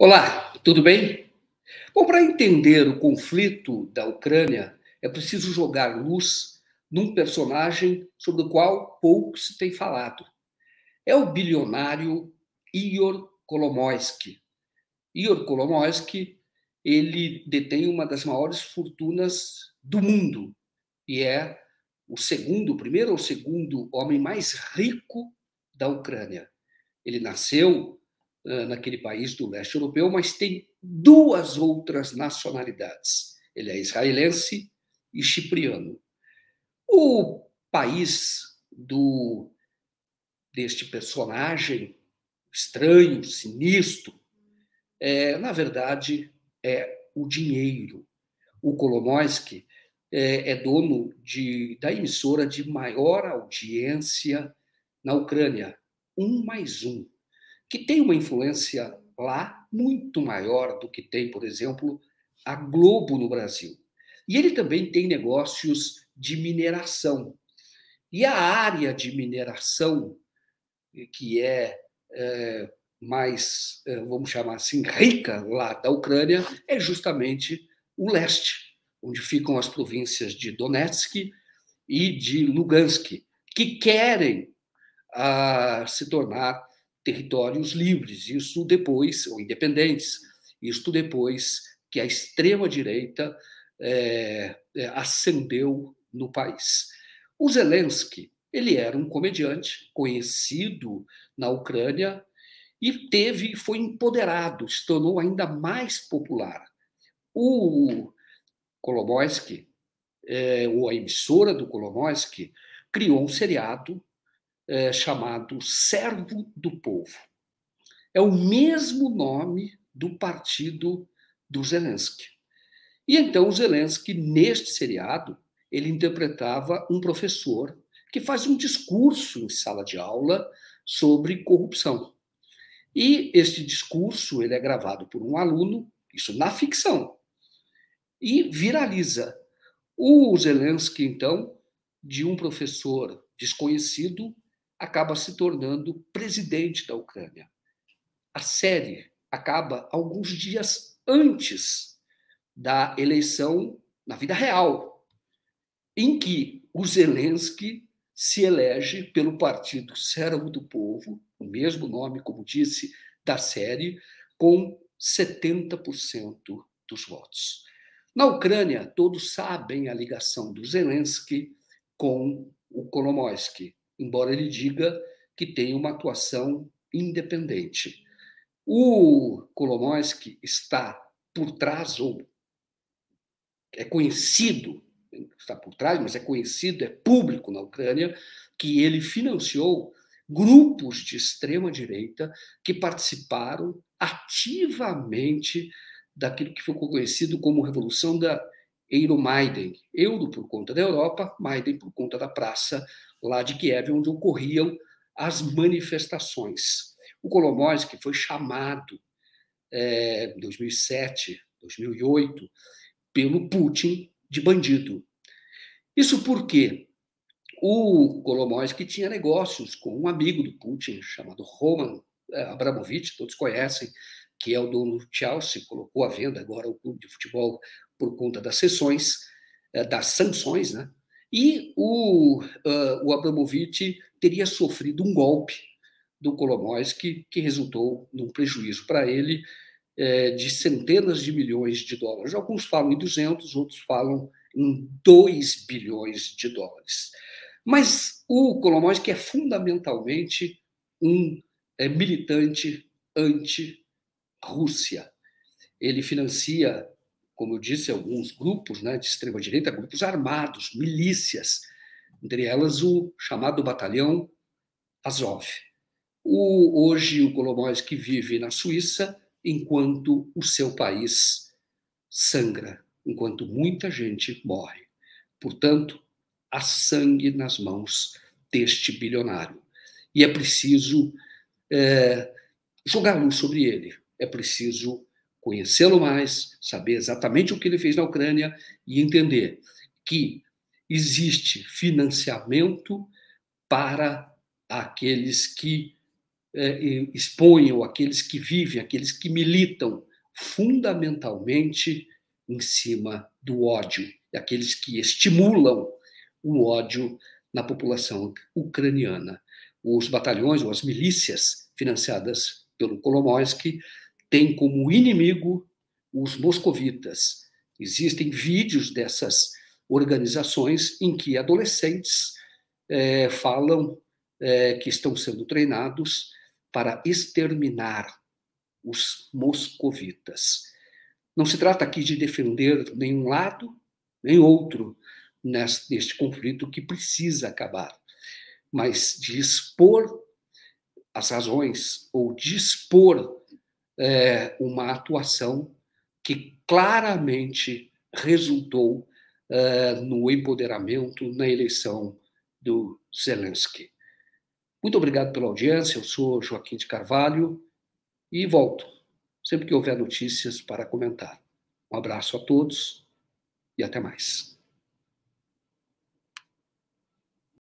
Olá, tudo bem? Bom, para entender o conflito da Ucrânia, é preciso jogar luz num personagem sobre o qual pouco se tem falado. É o bilionário Igor Kolomoisky. Igor Kolomoisky, ele detém uma das maiores fortunas do mundo e é o segundo, o primeiro ou segundo homem mais rico da Ucrânia. Ele nasceu naquele país do leste europeu, mas tem duas outras nacionalidades. Ele é israelense e chipriano. O país do deste personagem estranho, sinistro, é, na verdade, é o dinheiro. O Kolomoisky é, é dono de, da emissora de maior audiência na Ucrânia, um mais um que tem uma influência lá muito maior do que tem, por exemplo, a Globo no Brasil. E ele também tem negócios de mineração. E a área de mineração, que é, é mais, é, vamos chamar assim, rica lá da Ucrânia, é justamente o leste, onde ficam as províncias de Donetsk e de Lugansk, que querem ah, se tornar territórios livres, isso depois, ou independentes, isto depois que a extrema-direita é, é, ascendeu no país. O Zelensky, ele era um comediante conhecido na Ucrânia e teve, foi empoderado, se tornou ainda mais popular. O Kolomoisky, é, ou a emissora do Kolomoisky, criou um seriado é, chamado Servo do Povo. É o mesmo nome do partido do Zelensky. E então o Zelensky, neste seriado, ele interpretava um professor que faz um discurso em sala de aula sobre corrupção. E este discurso ele é gravado por um aluno, isso na ficção, e viraliza. O Zelensky, então, de um professor desconhecido, acaba se tornando presidente da Ucrânia. A série acaba alguns dias antes da eleição na vida real, em que o Zelensky se elege pelo Partido Servo do Povo, o mesmo nome, como disse, da série, com 70% dos votos. Na Ucrânia, todos sabem a ligação do Zelensky com o Kolomoisky, embora ele diga que tem uma atuação independente. O Kolomoisky está por trás, ou é conhecido, está por trás, mas é conhecido, é público na Ucrânia, que ele financiou grupos de extrema-direita que participaram ativamente daquilo que foi conhecido como Revolução da Euromaidan. Euro por conta da Europa, Maidan por conta da praça lá de Kiev, onde ocorriam as manifestações. O Kolomoisky foi chamado é, em 2007, 2008, pelo Putin de bandido. Isso porque o Kolomoisky tinha negócios com um amigo do Putin chamado Roman é, Abramovich, todos conhecem, que é o dono do Chelsea, colocou à venda agora o clube de futebol por conta das sessões, é, das sanções, né? E o, uh, o Abramovich teria sofrido um golpe do Kolomoisky, que resultou num prejuízo para ele é, de centenas de milhões de dólares. Alguns falam em 200, outros falam em 2 bilhões de dólares. Mas o Kolomoisky é fundamentalmente um é, militante anti-Rússia. Ele financia como eu disse, alguns grupos né, de extrema-direita, grupos armados, milícias, entre elas o chamado Batalhão Azov. O, hoje, o Kolomoisky vive na Suíça, enquanto o seu país sangra, enquanto muita gente morre. Portanto, há sangue nas mãos deste bilionário. E é preciso é, jogar luz sobre ele, é preciso conhecê-lo mais, saber exatamente o que ele fez na Ucrânia e entender que existe financiamento para aqueles que é, exponham, aqueles que vivem, aqueles que militam fundamentalmente em cima do ódio, aqueles que estimulam o ódio na população ucraniana. Os batalhões ou as milícias financiadas pelo Kolomoisky têm como inimigo os moscovitas. Existem vídeos dessas organizações em que adolescentes é, falam é, que estão sendo treinados para exterminar os moscovitas. Não se trata aqui de defender nenhum lado nem outro neste conflito que precisa acabar, mas de expor as razões ou dispor é, uma atuação que claramente resultou é, no empoderamento na eleição do Zelensky. Muito obrigado pela audiência. Eu sou Joaquim de Carvalho e volto sempre que houver notícias para comentar. Um abraço a todos e até mais.